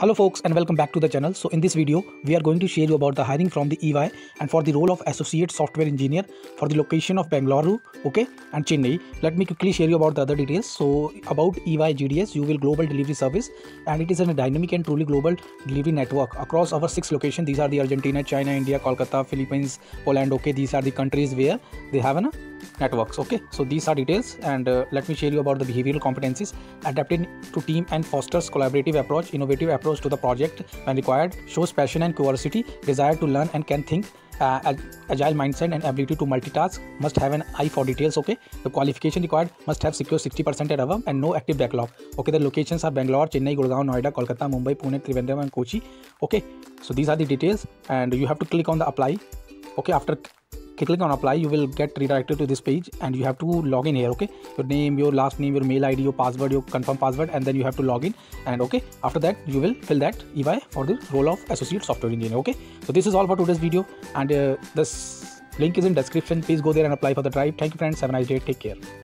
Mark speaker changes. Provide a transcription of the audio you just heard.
Speaker 1: Hello folks and welcome back to the channel. So in this video, we are going to share you about the hiring from the EY and for the role of associate software engineer for the location of Bangalore, okay, and Chennai. Let me quickly share you about the other details. So about EY GDS, you will global delivery service and it is a dynamic and truly global delivery network across our six locations. These are the Argentina, China, India, Kolkata, Philippines, Poland, okay. These are the countries where they have a networks okay? So these are details and uh, let me share you about the behavioral competencies adapted to team and fosters collaborative approach innovative approach to the project when required shows passion and curiosity desire to learn and can think uh, agile mindset and ability to multitask must have an eye for details okay? The qualification required must have secure 60% and above and no active backlog okay? The locations are bangalore chennai gurgaon noida kolkata mumbai pune trivandrum and kochi okay? So these are the details and you have to click on the apply okay? After click on apply you will get redirected to this page and you have to log in here okay? Your name your last name your mail id your password your confirm password and then you have to log in and okay after that you will fill that ey for the role of associate software engineer okay? So this is all for today's video and uh, this link is in description. Please go there and apply for the drive. Thank you friends. Have a nice day. Take care